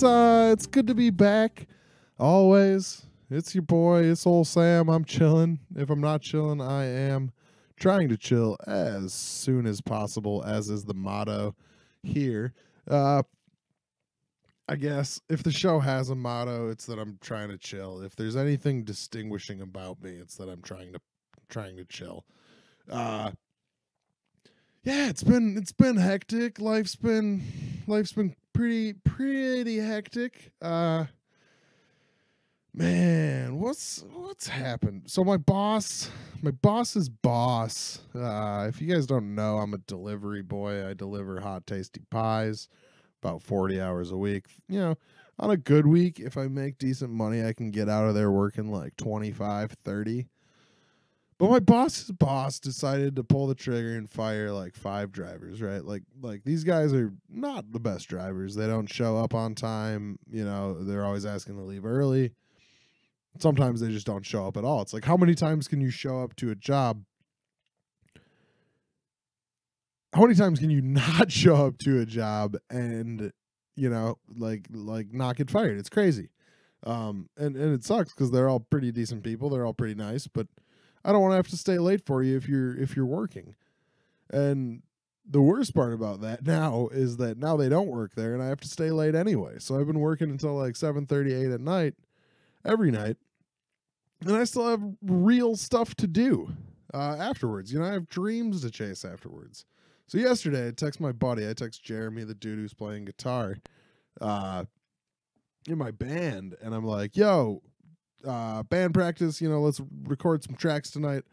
It's uh, it's good to be back. Always, it's your boy. It's old Sam. I'm chilling. If I'm not chilling, I am trying to chill as soon as possible, as is the motto here. Uh, I guess if the show has a motto, it's that I'm trying to chill. If there's anything distinguishing about me, it's that I'm trying to trying to chill. Uh yeah, it's been it's been hectic. Life's been life's been pretty pretty hectic. Uh man, what's what's happened? So my boss, my boss's boss, uh if you guys don't know, I'm a delivery boy. I deliver hot tasty pies about 40 hours a week. You know, on a good week, if I make decent money, I can get out of there working like 25, 30. But my boss's boss decided to pull the trigger and fire like five drivers, right? Like like these guys are not the best drivers. They don't show up on time, you know, they're always asking to leave early. Sometimes they just don't show up at all. It's like how many times can you show up to a job how many times can you not show up to a job and you know like like not get fired it's crazy um and and it sucks because they're all pretty decent people they're all pretty nice but i don't want to have to stay late for you if you're if you're working. And the worst part about that now is that now they don't work there and i have to stay late anyway. So i've been working until like 7.38 at night every night. And i still have real stuff to do uh, afterwards. You know i have dreams to chase afterwards. So yesterday, I text my buddy. I text Jeremy, the dude who's playing guitar, uh, in my band, and I'm like, "Yo, uh, band practice. You know, let's record some tracks tonight."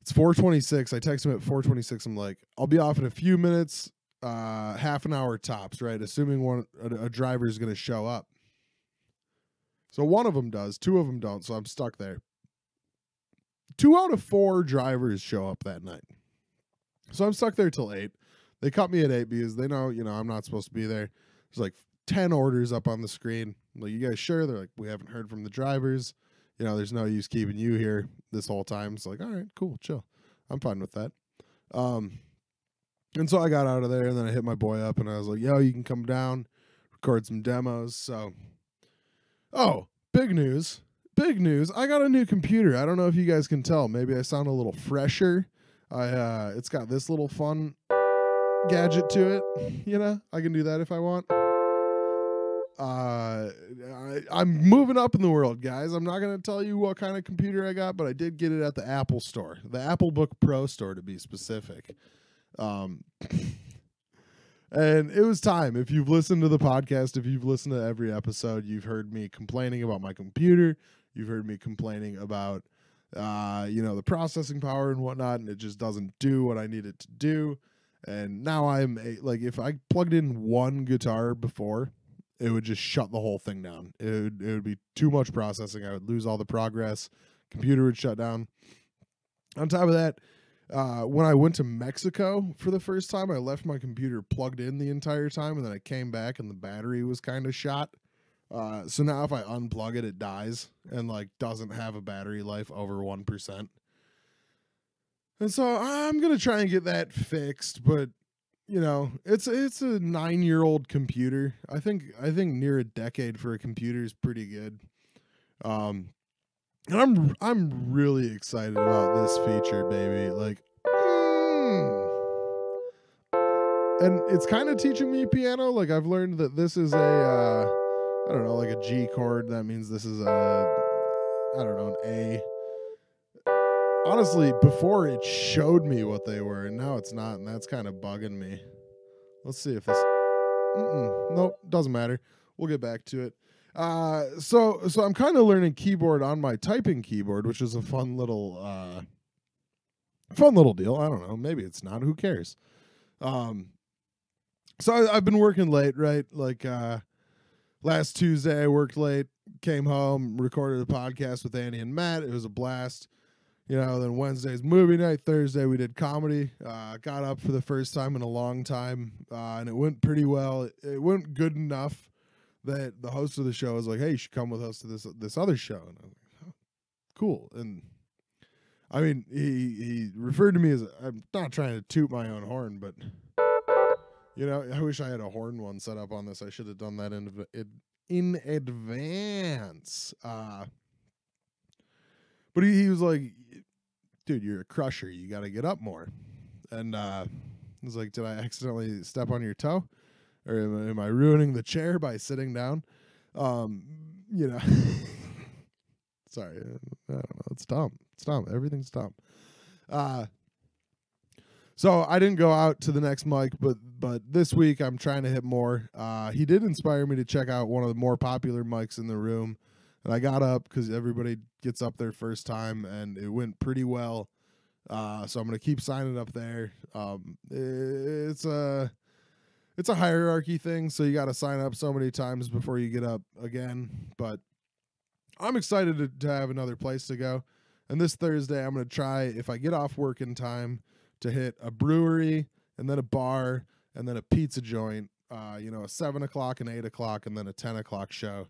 It's 4:26. I text him at 4:26. I'm like, "I'll be off in a few minutes, uh, half an hour tops, right? Assuming one a, a driver is going to show up." So one of them does, two of them don't. So I'm stuck there. Two out of four drivers show up that night. So I'm stuck there till eight. They cut me at eight because they know, you know, I'm not supposed to be there. There's like ten orders up on the screen. I'm like, you guys sure? They're like, we haven't heard from the drivers. You know, there's no use keeping you here this whole time. It's like, all right, cool, chill. I'm fine with that. Um, and so I got out of there, and then I hit my boy up, and I was like, yo, you can come down, record some demos. So, oh, big news, big news! I got a new computer. I don't know if you guys can tell. Maybe I sound a little fresher. I uh it's got this little fun gadget to it. You know, I can do that if I want. Uh I, I'm moving up in the world, guys. I'm not gonna tell you what kind of computer I got, but I did get it at the Apple store, the Apple Book Pro store to be specific. Um and it was time. If you've listened to the podcast, if you've listened to every episode, you've heard me complaining about my computer. You've heard me complaining about uh, you know, the processing power and whatnot, and it just doesn't do what I need it to do. And now I'm a, like, if I plugged in one guitar before, it would just shut the whole thing down. It would, it would be too much processing. I would lose all the progress. Computer would shut down. On top of that, uh, when I went to Mexico for the first time, I left my computer plugged in the entire time, and then I came back and the battery was kind of shot. Uh, so now if I unplug it, it dies and like doesn't have a battery life over one percent. And so I'm gonna try and get that fixed, but you know, it's it's a nine year old computer. I think I think near a decade for a computer is pretty good. Um, and I'm I'm really excited about this feature, baby. Like, mm. and it's kind of teaching me piano. Like I've learned that this is a. Uh, I don't know, like a G chord. That means this is a, I don't know, an A. Honestly, before it showed me what they were, and now it's not, and that's kind of bugging me. Let's see if this. Mm-mm, nope, doesn't matter. We'll get back to it. Uh, so so I'm kind of learning keyboard on my typing keyboard, which is a fun little uh, fun little deal. I don't know. Maybe it's not. Who cares? Um, so I, have been working late, right? Like uh, last Tuesday, I worked late, came home, recorded a podcast with Annie and Matt. It was a blast. You know, then Wednesday's movie night. Thursday, we did comedy. Uh, got up for the first time in a long time, uh, and it went pretty well. It, it, went good enough that the host of the show was like, "Hey, you should come with us to this this other show." And I was like, oh, "Cool." And I mean, he he referred to me as I'm not trying to toot my own horn, but you know, I wish I had a horn one set up on this. I should have done that in in advance. Uh, but he, he was like, "Dude, you're a crusher. You got to get up more." And uh, I was like, "Did I accidentally step on your toe?" or am, am I ruining the chair by sitting down? Um, you know, sorry, I don't know. It's dumb. It's dumb. Everything's dumb. Uh, so I didn't go out to the next mic, but but this week I'm trying to hit more. Uh, he did inspire me to check out one of the more popular mics in the room, and I got up because everybody gets up their first time, and it went pretty well. Uh, so I'm gonna keep signing up there. Um, it's a it's a hierarchy thing, so you got to sign up so many times before you get up again. But I'm excited to, to have another place to go. And this Thursday, I'm going to try, if I get off work in time, to hit a brewery and then a bar and then a pizza joint. Uh, you know, a seven o'clock and eight o'clock, and then a ten o'clock show.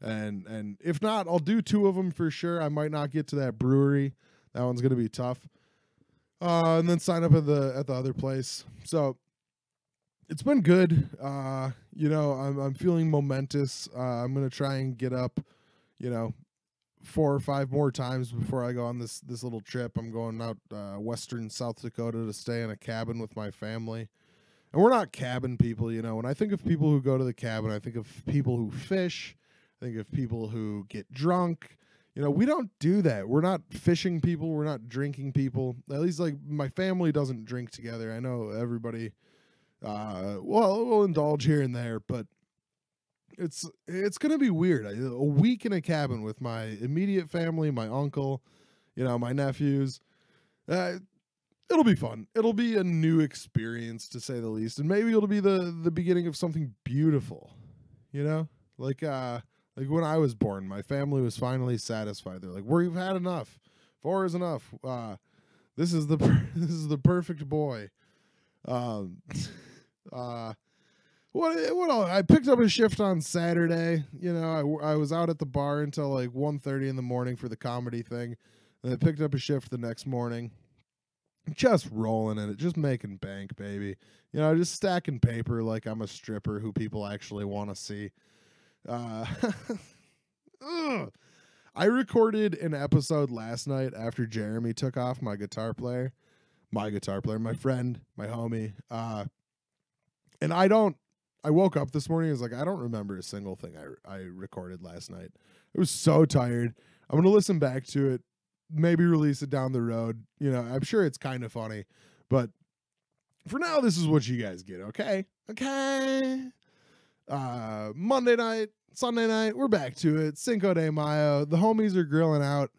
And and if not, I'll do two of them for sure. I might not get to that brewery. That one's going to be tough. Uh, and then sign up at the at the other place. So it's been good. Uh, you know, I'm I'm feeling momentous. Uh, I'm gonna try and get up, you know, four or five more times before I go on this this little trip. I'm going out uh, western South Dakota to stay in a cabin with my family. And we're not cabin people, you know. When I think of people who go to the cabin, I think of people who fish. I think of people who get drunk. You know, we don't do that. We're not fishing people. We're not drinking people. At least, like, my family doesn't drink together. I know everybody uh, well, we'll indulge here and there, but it's it's gonna be weird. A week in a cabin with my immediate family, my uncle, you know, my nephews. Uh, it'll be fun. It'll be a new experience to say the least, and maybe it'll be the the beginning of something beautiful. You know, like uh, like when I was born, my family was finally satisfied. They're like, "We've had enough. Four is enough. Uh, this is the this is the perfect boy." Um, Uh, what what? I picked up a shift on Saturday. You know, I, I was out at the bar until like 1.30 in the morning for the comedy thing. And I picked up a shift the next morning. Just rolling in it, just making bank, baby. You know, just stacking paper like I'm a stripper who people actually want to see. Uh, I recorded an episode last night after Jeremy took off my guitar player, my guitar player, my friend, my homie. Uh, and I don't. I woke up this morning. I was like, I don't remember a single thing I I recorded last night. I was so tired. I'm gonna listen back to it, maybe release it down the road. You know, I'm sure it's kind of funny, but for now, this is what you guys get. Okay, okay. Uh, Monday night, Sunday night, we're back to it. Cinco de Mayo. The homies are grilling out.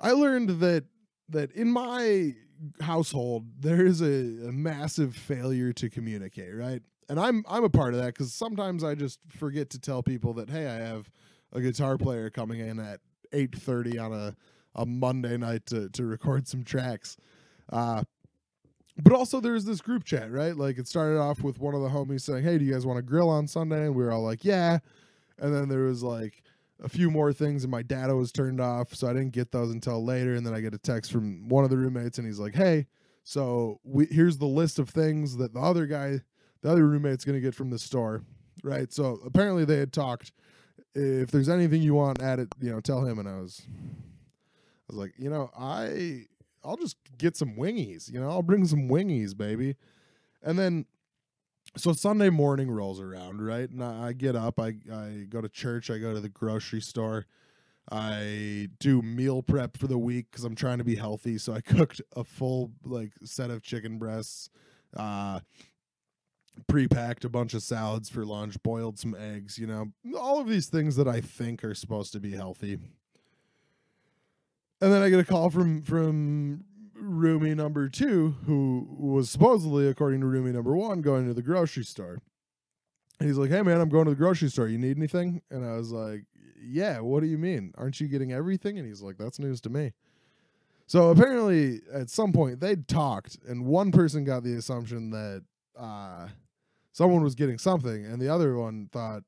I learned that that in my household there is a, a massive failure to communicate, right? And I'm I'm a part of that because sometimes I just forget to tell people that hey, I have a guitar player coming in at eight thirty on a a Monday night to to record some tracks. Uh, but also there's this group chat, right? Like it started off with one of the homies saying, "Hey, do you guys want to grill on Sunday?" And we were all like, "Yeah." And then there was like a few more things and my data was turned off so i didn't get those until later and then i get a text from one of the roommates and he's like hey so we here's the list of things that the other guy the other roommate's going to get from the store right so apparently they had talked if there's anything you want add it you know tell him and i was i was like you know i i'll just get some wingies you know i'll bring some wingies baby and then so Sunday morning rolls around, right? And I, I get up, I, I go to church, I go to the grocery store, I do meal prep for the week because I'm trying to be healthy. So I cooked a full like set of chicken breasts, uh, pre-packed a bunch of salads for lunch, boiled some eggs, you know, all of these things that I think are supposed to be healthy. And then I get a call from from roomie number two, who was supposedly, according to roomie number one, going to the grocery store. And he's like, "Hey man, I'm going to the grocery store. You need anything?" And I was like, "Yeah. What do you mean? Aren't you getting everything?" And he's like, "That's news to me." So apparently, at some point, they talked, and one person got the assumption that uh, someone was getting something, and the other one thought,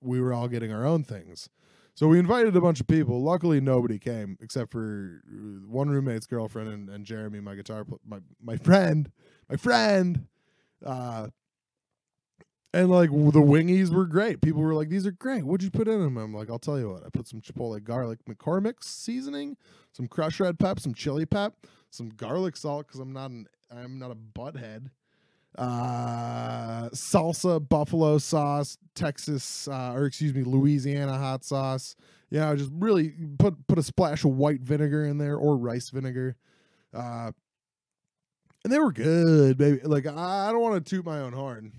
we were all getting our own things. So we invited a bunch of people. Luckily, nobody came except for uh, one roommate's girlfriend and, and Jeremy, my guitar, pl- my my friend, my friend. Uh, and like the wingies were great. People were like, "These are great. What'd you put in them?" I'm like, "I'll tell you what. I put some chipotle garlic McCormick's seasoning, some crushed red pep, some chili pep, some garlic salt because I'm not an I'm not a butthead. Uh, salsa, buffalo sauce, Texas, uh, or excuse me, Louisiana hot sauce. Yeah, just really put put a splash of white vinegar in there or rice vinegar. Uh, and they were good, baby. Like I I don't want to toot my own horn.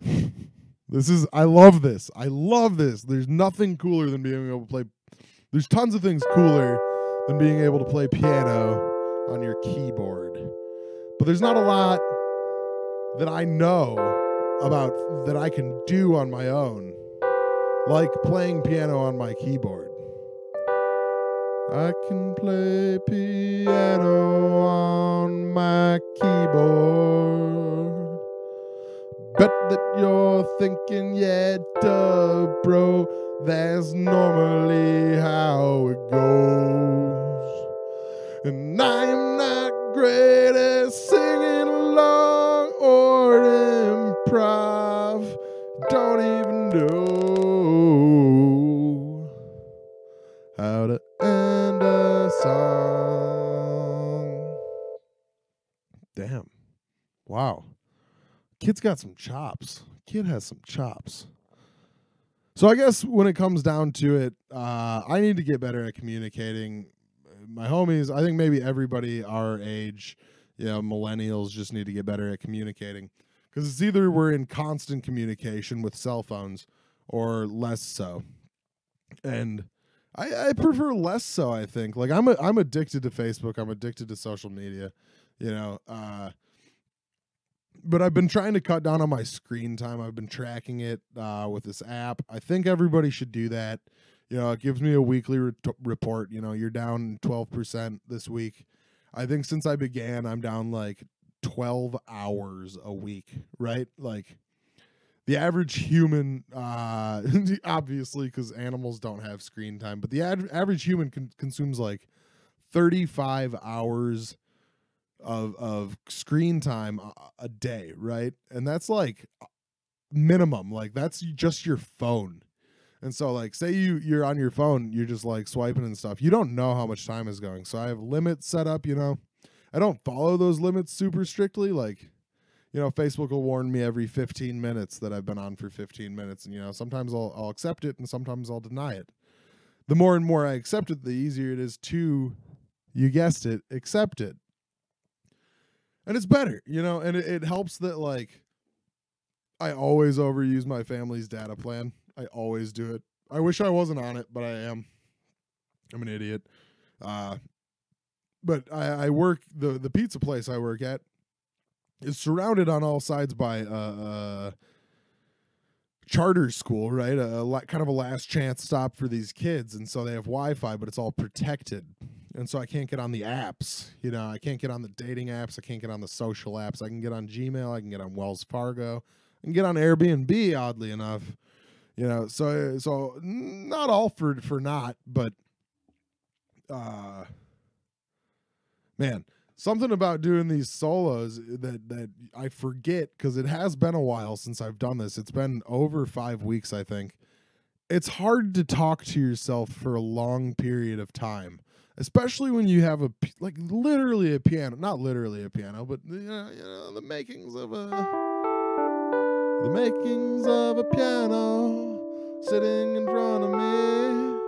this is I love this. I love this. There's nothing cooler than being able to play. There's tons of things cooler than being able to play piano on your keyboard. But there's not a lot that I know about that I can do on my own, like playing piano on my keyboard. I can play piano on my keyboard. Bet that you're thinking, yeah, duh, bro, that's normally how it goes. And I'm not great Wow. Kid's got some chops. Kid has some chops. So I guess when it comes down to it, uh, I need to get better at communicating. My homies, I think maybe everybody our age, you know, millennials just need to get better at communicating. Because it's either we're in constant communication with cell phones or less so. And I, I prefer less so, I think. Like I'm a, I'm addicted to Facebook. I'm addicted to social media, you know. Uh but I've been trying to cut down on my screen time. I've been tracking it uh, with this app. I think everybody should do that. You know, it gives me a weekly re- report. You know, you're down 12% this week. I think since I began, I'm down like 12 hours a week, right? Like the average human, uh, obviously, because animals don't have screen time, but the ad- average human con- consumes like 35 hours of of screen time a, day, right? And that's like minimum. Like that's just your phone. And so like say you you're on your phone, you're just like swiping and stuff. You don't know how much time is going. So I have limits set up, you know. I don't follow those limits super strictly like you know, Facebook will warn me every 15 minutes that I've been on for 15 minutes and you know, sometimes I'll I'll accept it and sometimes I'll deny it. The more and more I accept it, the easier it is to you guessed it, accept it and it's better, you know, and it, it helps that like I always overuse my family's data plan. I always do it. I wish I wasn't on it, but I am. I'm an idiot. Uh, but I, I work the the pizza place I work at is surrounded on all sides by uh charter school, right? A, a kind of a last chance stop for these kids, and so they have Wi-Fi, but it's all protected, and so I can't get on the apps. You know, I can't get on the dating apps. I can't get on the social apps. I can get on Gmail. I can get on Wells Fargo. I can get on Airbnb. Oddly enough, you know, so so not all for for not, but uh, man, something about doing these solos that that I forget because it has been a while since I've done this. It's been over five weeks, I think. It's hard to talk to yourself for a long period of time, especially when you have a like literally a piano, not literally a piano, but you know, you know the makings of a the makings of a piano sitting in front of me.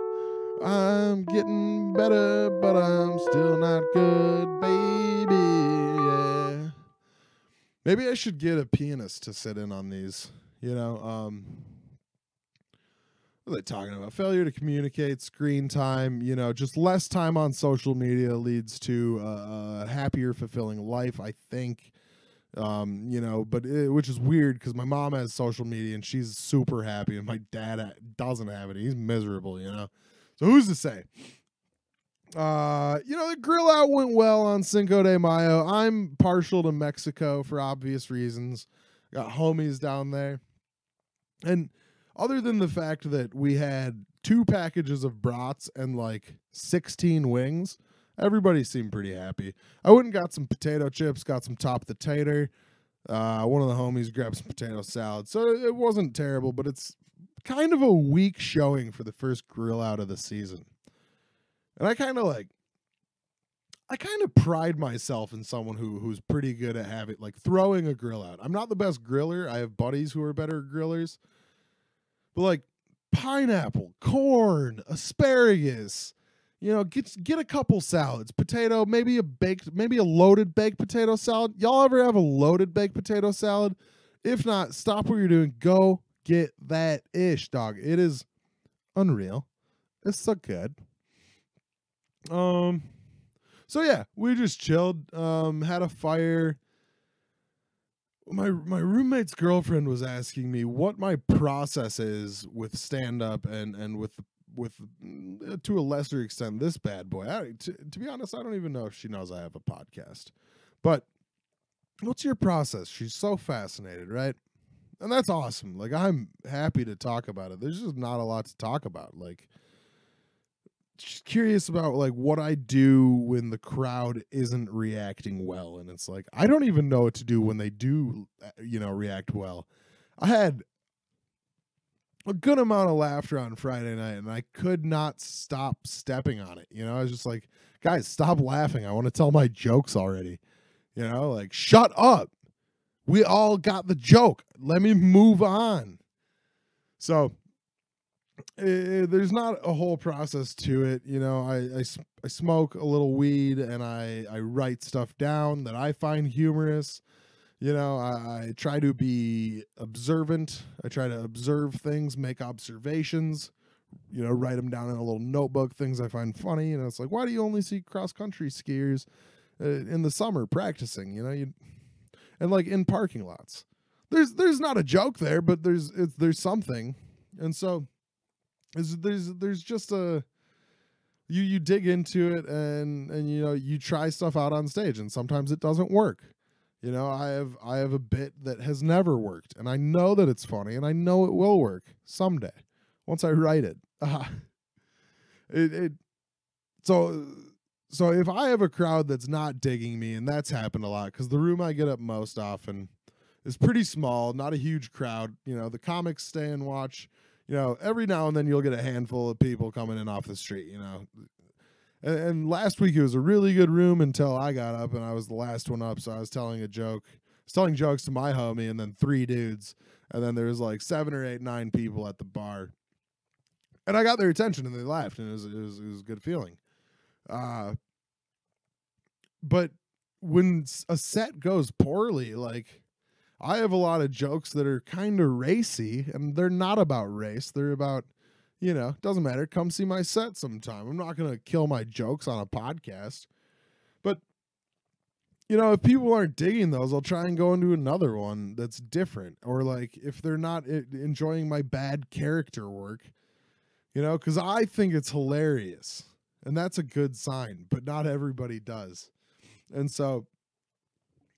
I'm getting better, but I'm still not good, baby. Yeah. Maybe I should get a pianist to sit in on these. You know, um, what are they talking about? Failure to communicate, screen time. You know, just less time on social media leads to a, a happier, fulfilling life. I think. Um, you know, but it, which is weird because my mom has social media and she's super happy, and my dad doesn't have it. He's miserable. You know. So who's to say? Uh, you know, the grill out went well on Cinco de Mayo. I'm partial to Mexico for obvious reasons. Got homies down there. And other than the fact that we had two packages of brats and like 16 wings, everybody seemed pretty happy. I went and got some potato chips, got some top of the tater. Uh, one of the homies grabbed some potato salad. So it wasn't terrible, but it's kind of a weak showing for the first grill out of the season. And I kind of like I kind of pride myself in someone who who's pretty good at having like throwing a grill out. I'm not the best griller. I have buddies who are better grillers. But like pineapple, corn, asparagus, you know, get get a couple salads, potato, maybe a baked, maybe a loaded baked potato salad. Y'all ever have a loaded baked potato salad? If not, stop what you're doing. Go get that ish, dog. It is unreal. It's so good. Um, so yeah, we just chilled. Um, had a fire. My my roommate's girlfriend was asking me what my process is with stand up and and with with mm, to a lesser extent this bad boy. I, to, to be honest, I don't even know if she knows I have a podcast. But what's your process? She's so fascinated, right? And that's awesome. Like I'm happy to talk about it. There's just not a lot to talk about. Like just curious about like what I do when the crowd isn't reacting well and it's like I don't even know what to do when they do uh, you know react well. I had a good amount of laughter on Friday night and I could not stop stepping on it. You know, I was just like, guys, stop laughing. I want to tell my jokes already. You know, like shut up. We all got the joke. Let me move on. So uh, there's not a whole process to it. You know, I, I, I smoke a little weed and I, I write stuff down that I find humorous. You know, I, I try to be observant. I try to observe things, make observations, you know, write them down in a little notebook, things I find funny. And it's like, why do you only see cross country skiers uh, in the summer practicing? You know, you and like in parking lots. There's there's not a joke there, but there's it's there's something. And so is there's there's just a you you dig into it and and you know you try stuff out on stage and sometimes it doesn't work. You know i have i have a bit that has never worked and i know that it's funny and i know it will work someday once i write it. Uh, it, it so so if i have a crowd that's not digging me and that's happened a lot because the room i get up most often is pretty small not a huge crowd. You know the comics stay and watch you know, every now and then you'll get a handful of people coming in off the street, you know. And, and, last week it was a really good room until I got up and I was the last one up. So I was telling a joke, I was telling jokes to my homie and then three dudes. And then there was like seven or eight, nine people at the bar. And I got their attention and they laughed and it was, it was, it was a good feeling. Uh, but when a set goes poorly, like I have a lot of jokes that are kind of racy, and they're not about race. They're about, you know, doesn't matter. Come see my set sometime. I'm not going to kill my jokes on a podcast. But, you know, if people aren't digging those, I'll try and go into another one that's different. Or, like, if they're not enjoying my bad character work, you know, because I think it's hilarious. And that's a good sign, but not everybody does. And so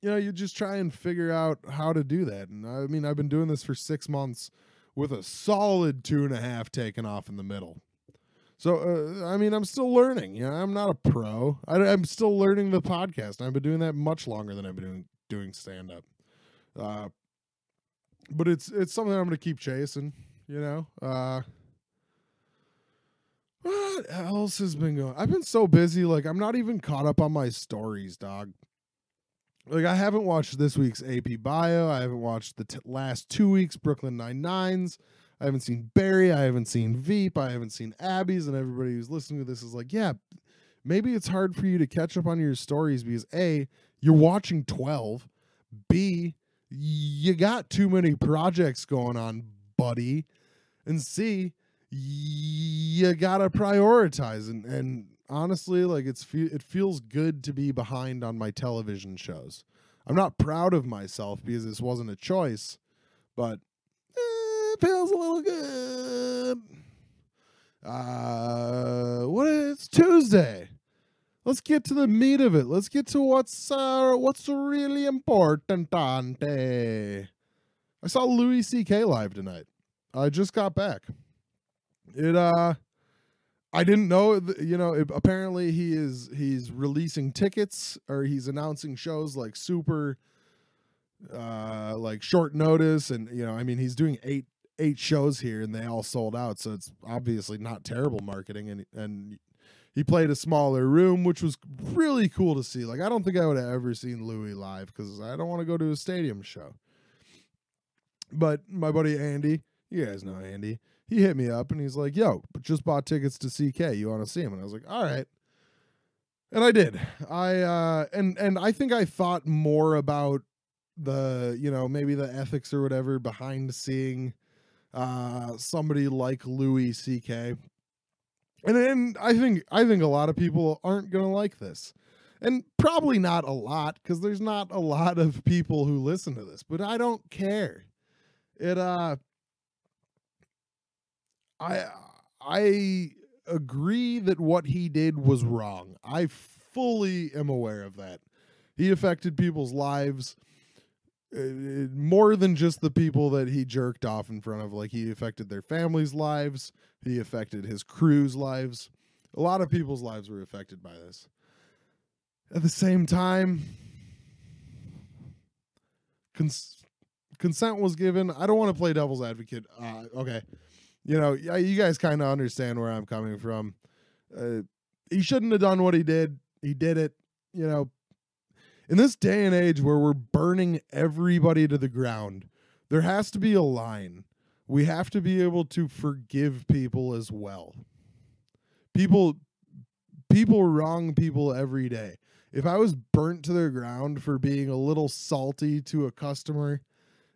you know, you just try and figure out how to do that. And I mean, I've been doing this for six months with a solid two and a half taken off in the middle. So, uh, I mean, I'm still learning. You know, I'm not a pro. I, am still learning the podcast. I've been doing that much longer than I've been doing doing stand up. Uh, but it's it's something I'm going to keep chasing. You know. Uh, what else has been going? I've been so busy. Like, I'm not even caught up on my stories, dog like I haven't watched this week's AP Bio. I haven't watched the t- last two weeks Brooklyn Nine Nines. I haven't seen Barry. I haven't seen Veep. I haven't seen Abby's. And everybody who's listening to this is like, yeah, maybe it's hard for you to catch up on your stories because a you're watching twelve. B you got too many projects going on, buddy. And C you gotta prioritize and and honestly, like it's fe- it feels good to be behind on my television shows. I'm not proud of myself because this wasn't a choice, but eh, it feels a little good. Uh, what is Tuesday? Let's get to the meat of it. Let's get to what's uh, what's really important. I saw Louis C.K. live tonight. I just got back. It uh I didn't know you know apparently he is he's releasing tickets or he's announcing shows like super uh like short notice and you know I mean he's doing 8 8 shows here and they all sold out so it's obviously not terrible marketing and and he played a smaller room which was really cool to see. Like I don't think I would have ever seen Louis live cuz I don't want to go to a stadium show. But my buddy Andy you guys know Andy he hit me up and he's like, "Yo, but just bought tickets to CK. You want to see him?" And I was like, "All right." And I did. I uh and and I think I thought more about the, you know, maybe the ethics or whatever behind seeing uh somebody like Louis CK. And and I think I think a lot of people aren't going to like this. And probably not a lot cuz there's not a lot of people who listen to this, but I don't care. It uh I I agree that what he did was wrong. I fully am aware of that. He affected people's lives uh, more than just the people that he jerked off in front of. Like he affected their families' lives. He affected his crew's lives. A lot of people's lives were affected by this. At the same time, cons- consent was given. I don't want to play devil's advocate. Uh, okay you know, you guys kind of understand where I'm coming from. Uh, he shouldn't have done what he did. He did it. You know, in this day and age where we're burning everybody to the ground, there has to be a line. We have to be able to forgive people as well. People people wrong people every day. If I was burnt to the ground for being a little salty to a customer,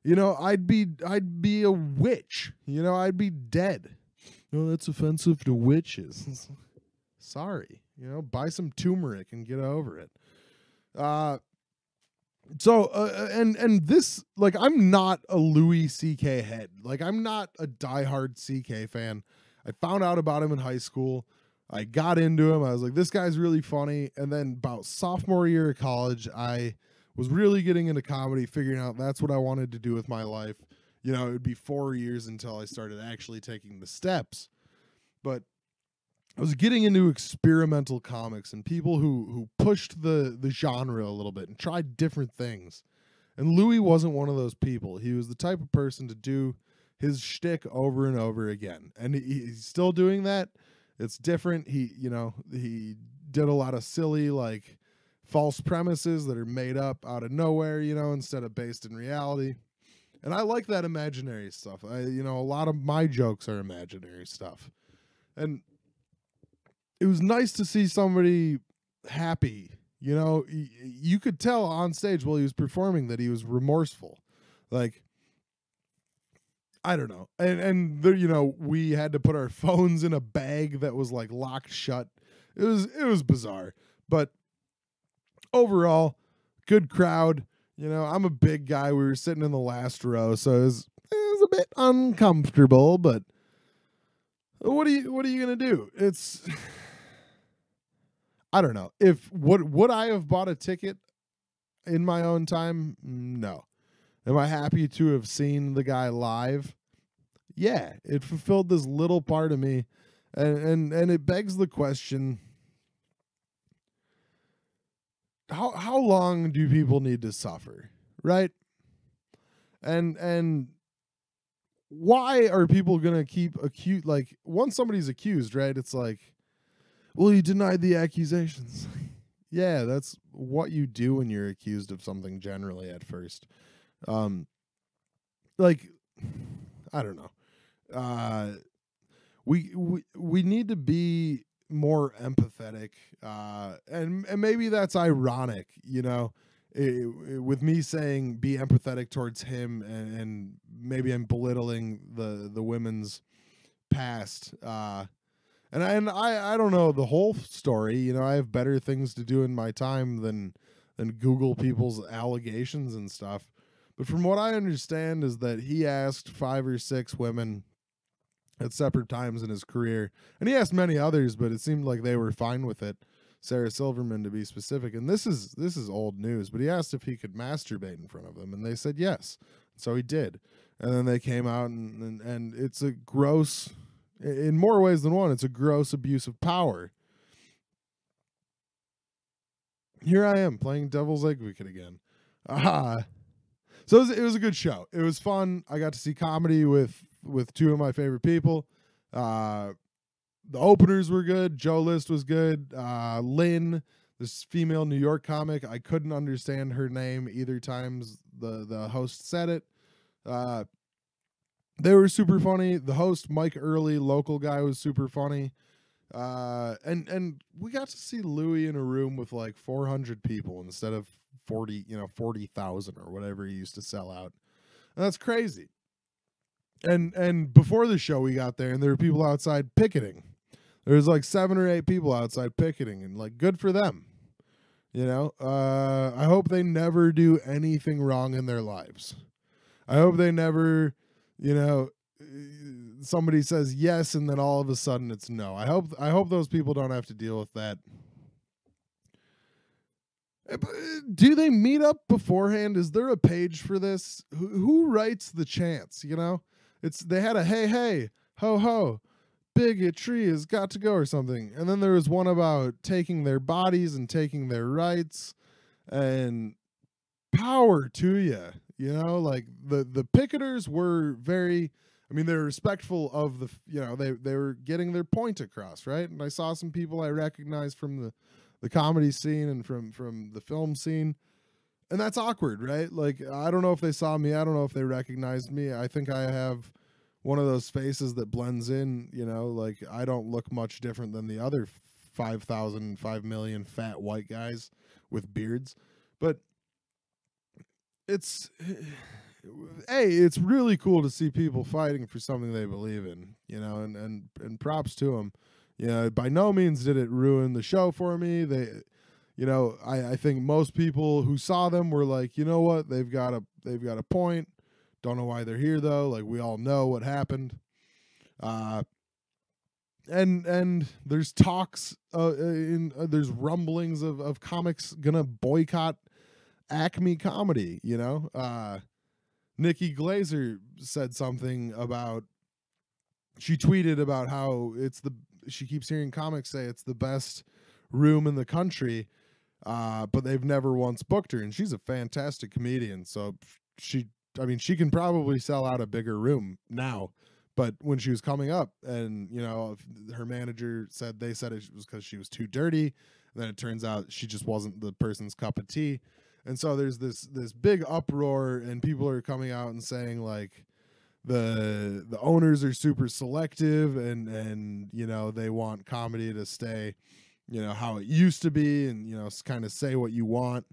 you know, I'd be I'd be a witch. You know, I'd be dead. No, that's offensive to witches. Sorry. You know, buy some turmeric and get over it. Uh so uh, uh and and this like I'm not a Louis CK head. Like I'm not a diehard CK fan. I found out about him in high school. I got into him. I was like, this guy's really funny. And then about sophomore year of college, I was really getting into comedy, figuring out that's what I wanted to do with my life. You know, it would be four years until I started actually taking the steps. But I was getting into experimental comics and people who who pushed the the genre a little bit and tried different things. And Louis wasn't one of those people. He was the type of person to do his shtick over and over again, and he, he's still doing that. It's different. He, you know, he did a lot of silly like false premises that are made up out of nowhere, you know, instead of based in reality. And I like that imaginary stuff. I, you know, a lot of my jokes are imaginary stuff. And it was nice to see somebody happy. You know, you could tell on stage while he was performing that he was remorseful. Like, I don't know. And and there, you know, we had to put our phones in a bag that was like locked shut. It was it was bizarre. But overall, good crowd. You know, I'm a big guy. We were sitting in the last row, so it was, it was a bit uncomfortable. But what are you what are you gonna do? It's I don't know. If would would I have bought a ticket in my own time? No. Am I happy to have seen the guy live? Yeah, it fulfilled this little part of me, and and and it begs the question how how long do people need to suffer, right? And and why are people gonna keep acute like once somebody's accused, right? It's like, well, you denied the accusations. yeah, that's what you do when you're accused of something generally at first. Um like I don't know. Uh we we we need to be more empathetic uh and and maybe that's ironic you know it, it, with me saying be empathetic towards him and, and maybe i'm belittling the the women's past uh and I, and I I don't know the whole story you know I have better things to do in my time than than google people's allegations and stuff but from what I understand is that he asked five or six women at separate times in his career. And he asked many others, but it seemed like they were fine with it. Sarah Silverman to be specific. And this is this is old news, but he asked if he could masturbate in front of them and they said yes. So he did. and then they came out and and, and it's a gross in more ways than one it's a gross abuse of power here i am playing devil's advocate again ah so it was, it was a good show it was fun i got to see comedy with with two of my favorite people uh the openers were good joe list was good uh lynn this female new york comic i couldn't understand her name either times the the host said it uh they were super funny. The host, Mike Early, local guy, was super funny. Uh, and and we got to see Louis in a room with like 400 people instead of 40, you know, 40,000 or whatever he used to sell out. And that's crazy. And and before the show, we got there and there were people outside picketing. There was like seven or eight people outside picketing, and like good for them. You know, uh, I hope they never do anything wrong in their lives. I hope they never you know somebody says yes and then all of a sudden it's no i hope i hope those people don't have to deal with that eh, do they meet up beforehand is there a page for this who, who writes the chants you know it's they had a hey hey ho ho bigotry has got to go or something and then there was one about taking their bodies and taking their rights and power to you you know, like the the picketers were very I mean, they're respectful of the, you know, they they were getting their point across, right? And I saw some people I recognized from the the comedy scene and from from the film scene. And that's awkward, right? Like I don't know if they saw me, I don't know if they recognized me. I think I have one of those faces that blends in, you know, like I don't look much different than the other 5,000, 5 million fat white guys with beards. But it's hey, it's really cool to see people fighting for something they believe in, you know, and and and props to them. You know, by no means did it ruin the show for me. They, you know, I I think most people who saw them were like, you know what, they've got a they've got a point. Don't know why they're here though. Like we all know what happened. Uh and and there's talks uh, in uh, there's rumblings of of comics gonna boycott Acme comedy, you know? Uh Nikki Glazer said something about she tweeted about how it's the she keeps hearing comics say it's the best room in the country uh but they've never once booked her and she's a fantastic comedian so she I mean she can probably sell out a bigger room now but when she was coming up and you know her manager said they said it was because she was too dirty and then it turns out she just wasn't the person's cup of tea. And so there's this this big uproar and people are coming out and saying like the the owners are super selective and and you know they want comedy to stay you know how it used to be and you know kind of say what you want.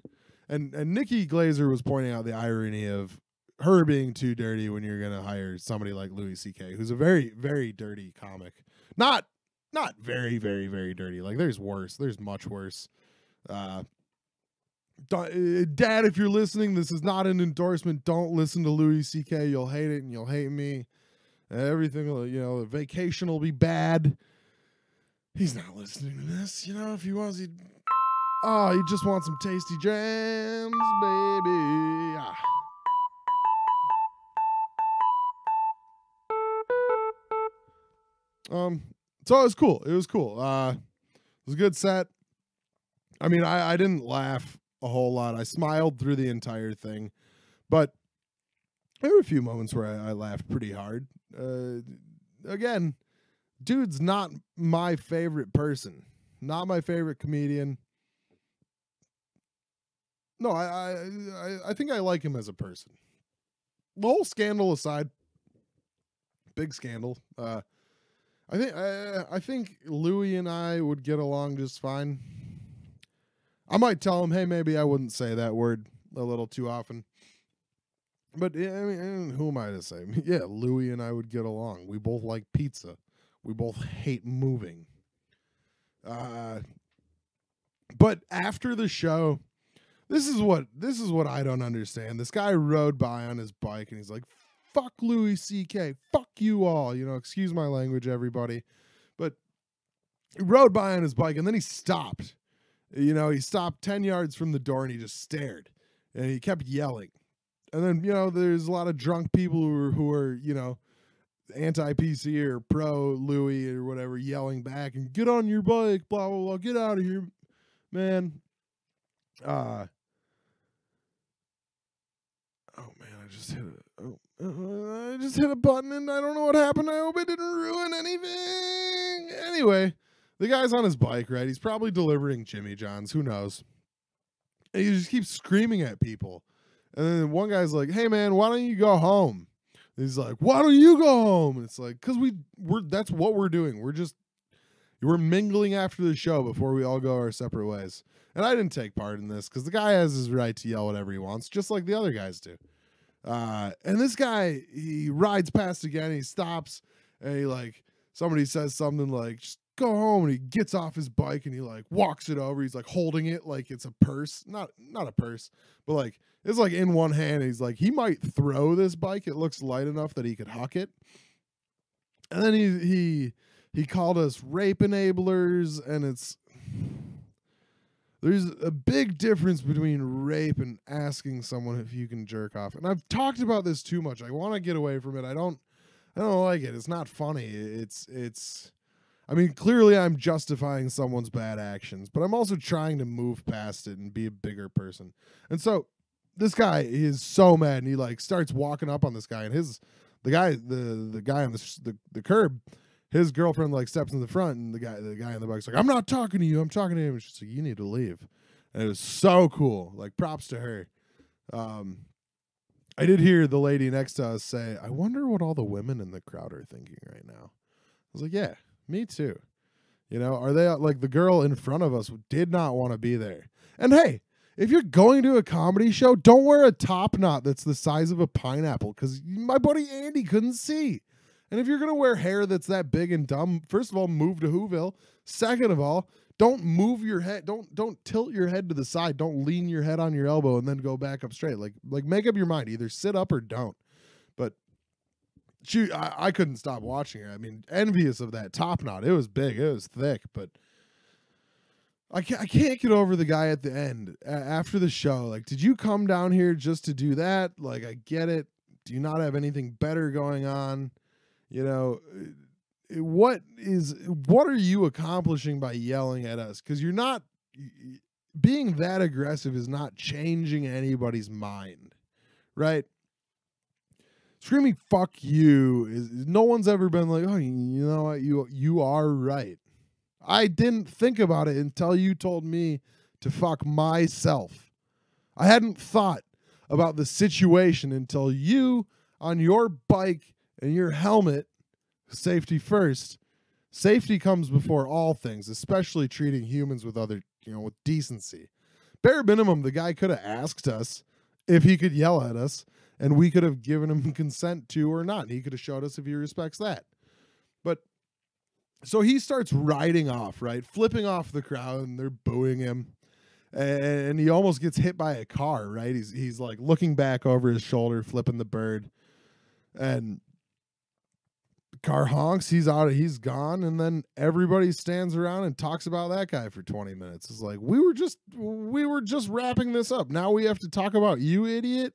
And and Nikki Glazer was pointing out the irony of her being too dirty when you're gonna hire somebody like Louis C.K. who's a very very dirty comic not not very very very dirty like there's worse there's much worse uh uh, Dad, if you're listening, this is not an endorsement. Don't listen to Louis C.K. You'll hate it and you'll hate me. Everything, will, you know, the vacation will be bad. He's not listening to this. You know, if he wants, he. Oh, he just wants some tasty jams, baby. Ah. Um, so it was cool. It was cool. Uh, it was a good set. I mean, I, I didn't laugh a whole lot. I smiled through the entire thing, but there were a few moments where I, I laughed pretty hard. Uh, again, dude's not my favorite person, not my favorite comedian. No, I, I I think I like him as a person. The whole scandal aside, big scandal. Uh, I think I, I think Louis and I would get along just fine. I might tell him, hey, maybe I wouldn't say that word a little too often. But I mean, who am I to say? Yeah, Louis and I would get along. We both like pizza. We both hate moving. Uh, but after the show, this is what this is what I don't understand. This guy rode by on his bike and he's like, "Fuck Louis C.K. Fuck you all." You know, excuse my language, everybody. But he rode by on his bike and then he stopped you know, he stopped 10 yards from the door and he just stared and he kept yelling. and then you know there's a lot of drunk people who are who are you know anti PC or pro Louis or whatever yelling back and get on your bike, blah blah blah, get out of here, man. Uh oh man, I just hit oh, uh, I just hit a button and I don't know what happened. I hope it didn't ruin anything. Anyway, the guy's on his bike, right? He's probably delivering Jimmy John's. Who knows? And he just keeps screaming at people. And then one guy's like, "Hey man, why don't you go home?" And he's like, "Why don't you go home?" And it's like, "Cause we we're that's what we're doing. We're just we're mingling after the show before we all go our separate ways." And I didn't take part in this because the guy has his right to yell whatever he wants, just like the other guys do. Uh, and this guy, he rides past again. He stops, and he like somebody says something like, "Just go home." And he gets off his bike and he like walks it over. He's like holding it like it's a purse, not not a purse, but like it's like in one hand. He's like he might throw this bike. It looks light enough that he could huck it. And then he he he called us rape enablers, and it's there's a big difference between rape and asking someone if you can jerk off. And I've talked about this too much. I want to get away from it. I don't I don't like it. It's not funny. It's it's I mean, clearly I'm justifying someone's bad actions, but I'm also trying to move past it and be a bigger person. And so this guy is so mad and he like starts walking up on this guy and his the guy the the guy on the the, the curb his girlfriend like steps in the front and the guy the guy on the bike's like i'm not talking to you. I'm talking to him. And she's like you need to leave. And it was so cool. Like props to her. Um i did hear the lady next to us say i wonder what all the women in the crowd are thinking right now. I was like yeah me too. You know are they like the girl in front of us did not want to be there. And hey if you're going to a comedy show don't wear a top knot that's the size of a pineapple because my buddy andy couldn't see and if you're going to wear hair that's that big and dumb, first of all, move to Whoville. Second of all, don't move your head. Don't don't tilt your head to the side. Don't lean your head on your elbow and then go back up straight. Like like make up your mind. Either sit up or don't. But she, I, I couldn't stop watching her. I mean, envious of that top knot. It was big. It was thick. But I can't, I can't get over the guy at the end after the show. Like, did you come down here just to do that? Like, I get it. Do you not have anything better going on? You know uh, what is what are you accomplishing by yelling at us? Because you're not being that aggressive is not changing anybody's mind right? Screaming fuck you is no one's ever been like oh you know what? You you are right. I didn't think about it until you told me to fuck myself. I hadn't thought about the situation until you on your bike and your helmet, safety first. Safety comes before all things, especially treating humans with other, you know, with decency. Bare minimum, the guy could have asked us if he could yell at us, and we could have given him consent to or not. He could have showed us if he respects that. But so he starts riding off, right? Flipping off the crowd, and they're booing him. And he almost gets hit by a car, right? He's he's like looking back over his shoulder, flipping the bird. And car honks he's out he's gone and then everybody stands around and talks about that guy for 20 minutes. It's like we were just we were just wrapping this up. Now we have to talk about you idiot.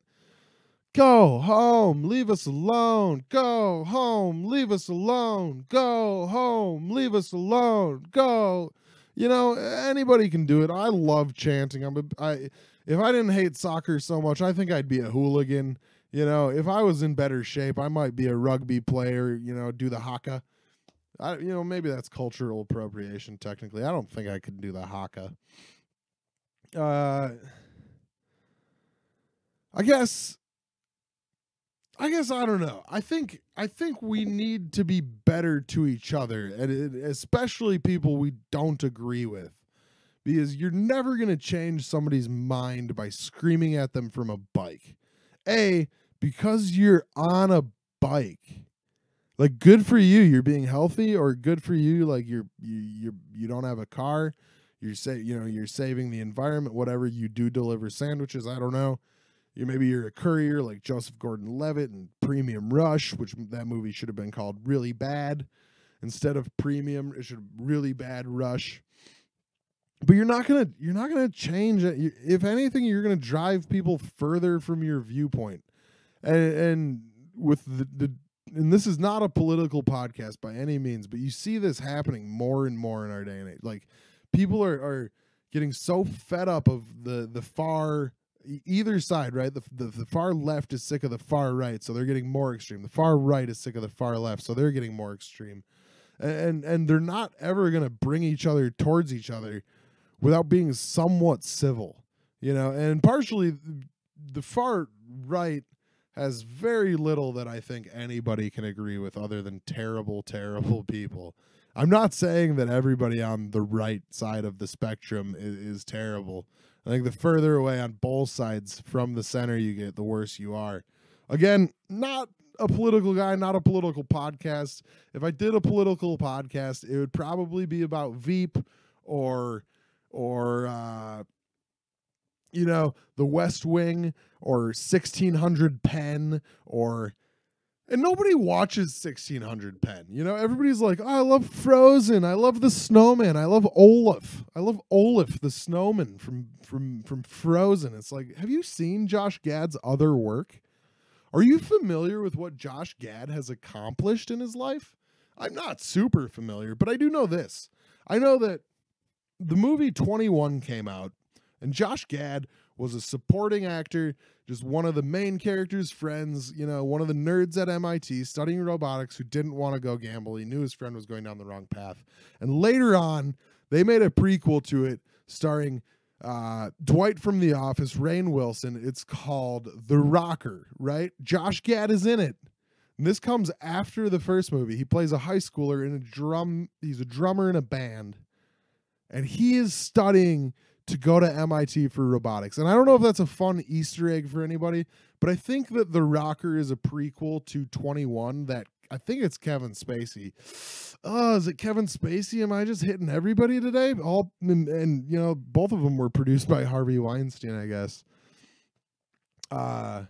Go home leave us alone. Go home leave us alone. Go home leave us alone. Go you know anybody can do it. I love chanting. I'm a, i if i didn't hate soccer so much i think i'd be a hooligan you know, if I was in better shape, I might be a rugby player, you know, do the haka. I, you know, maybe that's cultural appropriation technically. I don't think I could do the haka. Uh I guess I guess I don't know. I think I think we need to be better to each other, and it, especially people we don't agree with, because you're never going to change somebody's mind by screaming at them from a bike. A, because you're on a bike. Like good for you, you're being healthy, or good for you, like you're you you you don't have a car, you're say you know you're saving the environment. Whatever you do, deliver sandwiches. I don't know. You maybe you're a courier like Joseph Gordon-Levitt and Premium Rush, which that movie should have been called Really Bad instead of Premium. It should really bad Rush but you're not gonna you're not gonna change it if anything you're gonna drive people further from your viewpoint and and with the, the and this is not a political podcast by any means, but you see this happening more and more in our day and age. Like people are are getting so fed up of the the far either side, right? The, the the far left is sick of the far right, so they're getting more extreme. The far right is sick of the far left, so they're getting more extreme. And and they're not ever going to bring each other towards each other without being somewhat civil, you know. And partially the far right has very little that I think anybody can agree with other than terrible terrible people. I'm not saying that everybody on the right side of the spectrum is, is terrible. I think the further away on both sides from the center you get, the worse you are. Again, not a political guy, not a political podcast. If I did a political podcast, it would probably be about Veep or or uh you know, the West Wing or 1600 Penn or and nobody watches 1600 Penn You know, everybody's like, oh, I love Frozen. I love the snowman. I love Olaf. I love Olaf, the snowman from from from Frozen. It's like, have you seen Josh Gad's other work? Are you familiar with what Josh Gad has accomplished in his life? I'm not super familiar, but I do know this. I know that the movie 21 came out, and Josh Gad was a supporting actor, just one of the main character's friends, you know, one of the nerds at MIT studying robotics who didn't want to go gamble. He knew his friend was going down the wrong path. And later on, they made a prequel to it starring uh, Dwight from The Office, Rainn Wilson. It's called The Rocker, right? Josh Gad is in it. And this comes after the first movie. He plays a high schooler in a drum, he's a drummer in a band. And he is studying to go to MIT for robotics. And I don't know if that's a fun Easter egg for anybody, but I think that The Rocker is a prequel to 21 that I think it's Kevin Spacey. Oh, is it Kevin Spacey? Am I just hitting everybody today? All and, and you know, both of them were produced by Harvey Weinstein, I guess. Uh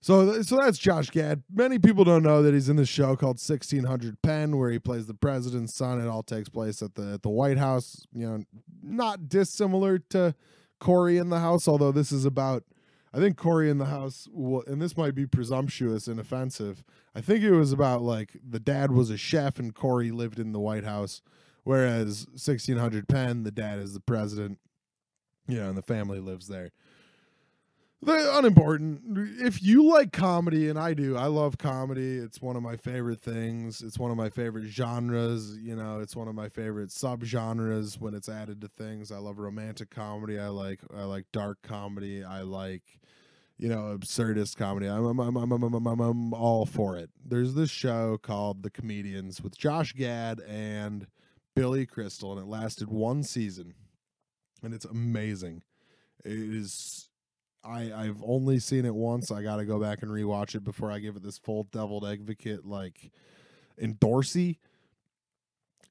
so, so that's Josh Gad. Many people don't know that he's in this show called 1600 Penn, where he plays the president's son. It all takes place at the at the White House. You know, not dissimilar to Cory in the House, although this is about. I think Cory in the House, will, and this might be presumptuous and offensive. I think it was about like the dad was a chef and Cory lived in the White House, whereas 1600 Penn, the dad is the president. You know, and the family lives there. They're unimportant. If you like comedy, and I do, I love comedy. It's one of my favorite things. It's one of my favorite genres. You know, it's one of my favorite subgenres when it's added to things. I love romantic comedy. I like I like dark comedy. I like you know absurdist comedy. I'm I'm I'm I'm, I'm, I'm, I'm all for it. There's this show called The Comedians with Josh Gad and Billy Crystal, and it lasted one season, and it's amazing. It is I I've only seen it once. I got to go back and rewatch it before I give it this full deviled advocate like endorsey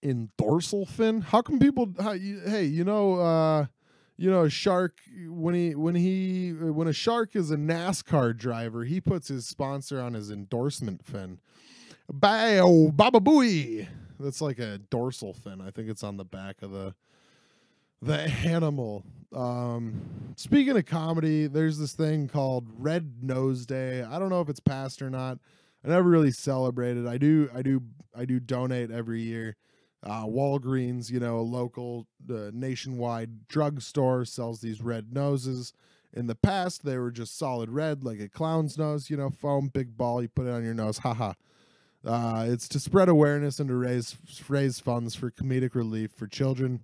in dorsal fin. How come people? How, you, hey, you know, uh, you know, a shark when he when he when a shark is a NASCAR driver, he puts his sponsor on his endorsement fin. Bao Baba Booey. That's like a dorsal fin. I think it's on the back of the the animal. Um, speaking of comedy, there's this thing called Red Nose Day. I don't know if it's past or not. I never really celebrated. I do, I do, I do donate every year. Uh, Walgreens, you know, a local uh, nationwide drugstore sells these red noses. In the past, they were just solid red, like a clown's nose, you know, foam, big ball. You put it on your nose, haha. Uh, it's to spread awareness and to raise raise funds for comedic relief for children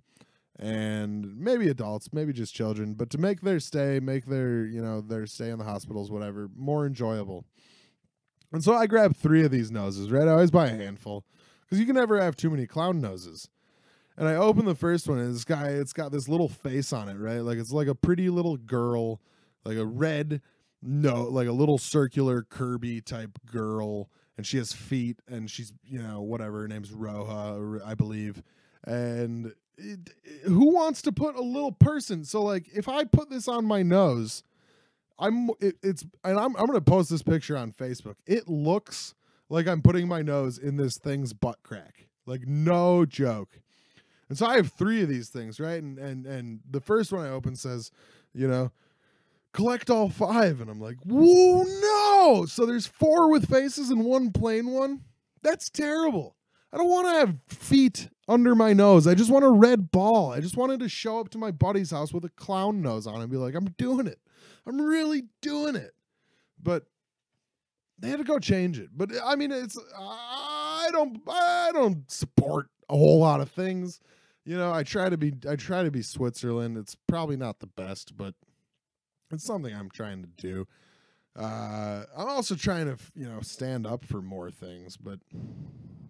and maybe adults, maybe just children, but to make their stay, make their, you know, their stay in the hospitals, whatever, more enjoyable. And so I grabbed three of these noses, right? I always buy a handful because you can never have too many clown noses. And I open the first one, and this guy, it's got this little face on it, right? Like it's like a pretty little girl, like a red, no, like a little circular Kirby type girl, and she has feet, and she's, you know, whatever. Her name's Roja, I believe. And who wants to put a little person? So like, if I put this on my nose, I'm it, it's and I'm I'm gonna post this picture on Facebook. It looks like I'm putting my nose in this thing's butt crack. Like no joke. And so I have three of these things, right? And and and the first one I open says, you know, collect all five, and I'm like, whoa, no No, so there's four with faces and one plain one. That's terrible. I don't want to have feet under my nose. I just want a red ball. I just wanted to show up to my buddy's house with a clown nose on and be like, I'm doing it. I'm really doing it. But they had to go change it. But I mean, it's I don't I don't support a whole lot of things. You know, I try to be I try to be Switzerland. It's probably not the best, but it's something I'm trying to do. Uh, I'm also trying to, you know, stand up for more things, but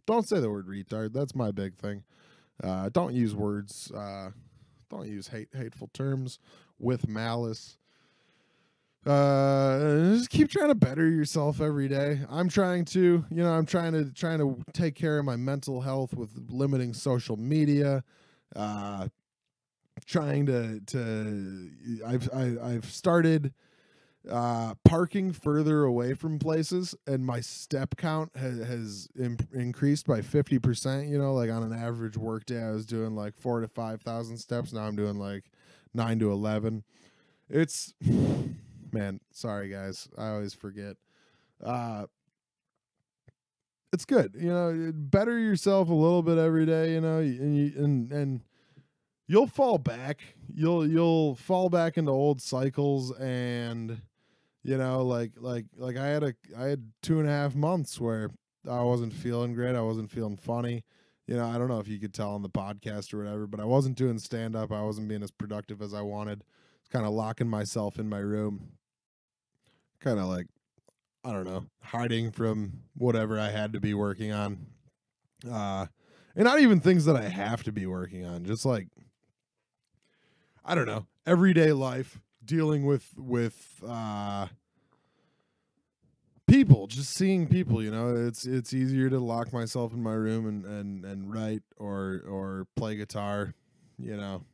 don't say the word retard. That's my big thing. Uh, don't use words. Uh, don't use hate hateful terms with malice. Uh, just keep trying to better yourself every day. I'm trying to, you know, I'm trying to trying to take care of my mental health with limiting social media. Uh, trying to to I've I, have i have started uh, parking further away from places, and my step count has, has imp- increased by fifty percent. You know, like on an average work day I was doing like four to five thousand steps. Now I'm doing like nine to eleven. It's man, sorry guys, I always forget. Uh, it's good, you know. Better yourself a little bit every day, you know, and you, and and you'll fall back. You'll you'll fall back into old cycles and you know like like like i had a i had two and a half months where i wasn't feeling great i wasn't feeling funny you know i don't know if you could tell on the podcast or whatever but i wasn't doing stand up i wasn't being as productive as i wanted it's kind of locking myself in my room kind of like i don't know hiding from whatever i had to be working on uh and not even things that i have to be working on just like i don't know everyday life dealing with with uh people just seeing people you know? It's it's easier to lock myself in my room and and and write or or play guitar you know?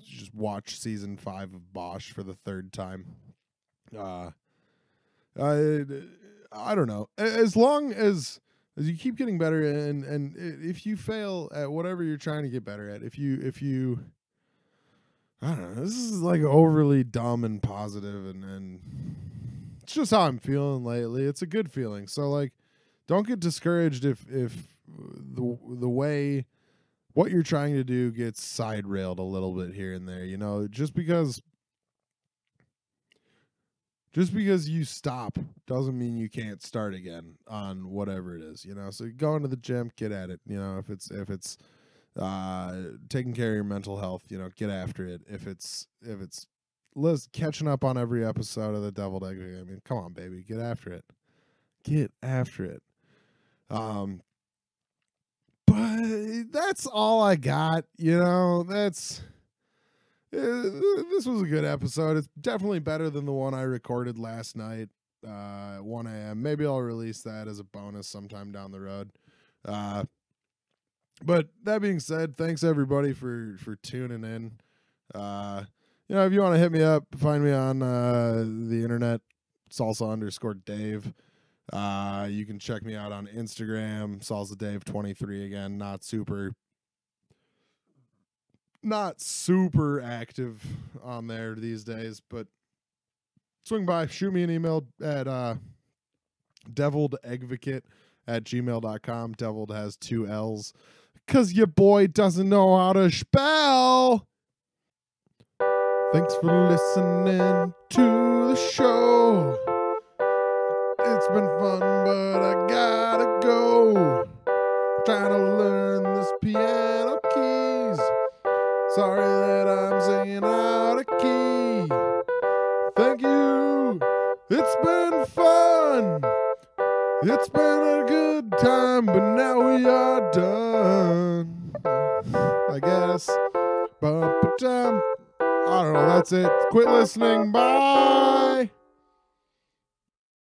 Just watch season 5 of Bosch for the third time. Uh I I don't know. As long as as you keep getting better and and if you fail at whatever you're trying to get better at if you if you I don't know. This is like overly dumb and positive and and it's just how I'm feeling lately. It's a good feeling. So like don't get discouraged if if the the way what you're trying to do gets side railed a little bit here and there, you know, just because just because you stop doesn't mean you can't start again on whatever it is, you know. So go into the gym, get at it, you know, if it's if it's uh, taking care of your mental health. You know, get after it. If it's if it's Liz catching up on every episode of the Devilled Egg. I mean, come on, baby, get after it. Get after it. Um, but that's all I got. You know, that's. Uh, this was a good episode. It's definitely better than the one I recorded last night, uh, 1 a.m. Maybe I'll release that as a bonus sometime down the road. Uh, but that being said, thanks everybody for for tuning in. Uh, you know, if you want to hit me up, find me on uh, the internet, salsa underscore Dave. Uh, you can check me out on Instagram, salsa Dave twenty three. Again, not super, not super active on there these days, but swing by, shoot me an email at uh, deviled advocate at gmail.com. Devilled has two L's because your boy doesn't know how to spell. Thanks for listening to the show. It's been fun, but I gotta go. trying to learn this piano keys. Sorry that I'm singing out of key. Thank you. It's been fun. It's been a good time, but now we are done. I guess. Bump time. I don't know. That's it. Quit listening. Bye.